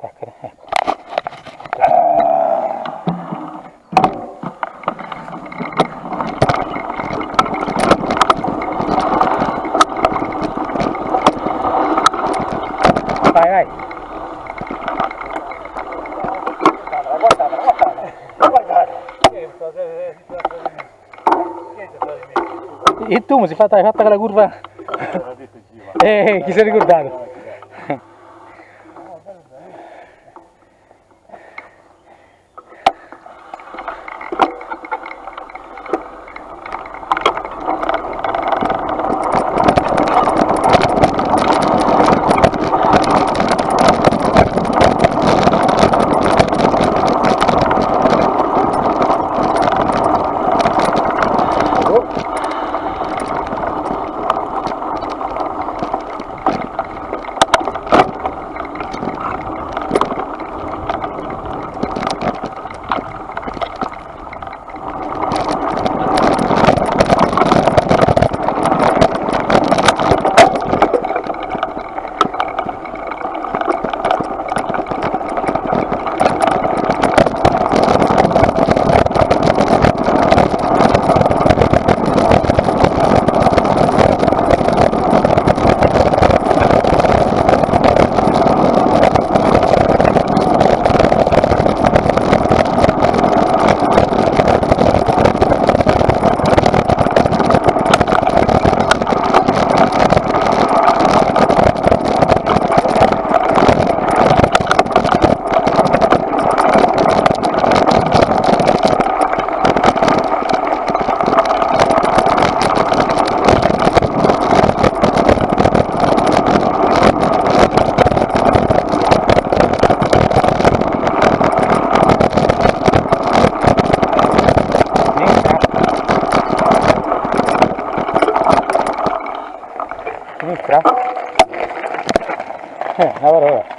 Attacca, ecco. Vai, vai. Guardate, guardate, guardate. E tu, si fatta, hai fatta quella curva? Eh, chi è ricordato? Sinistra? Eh, la parola.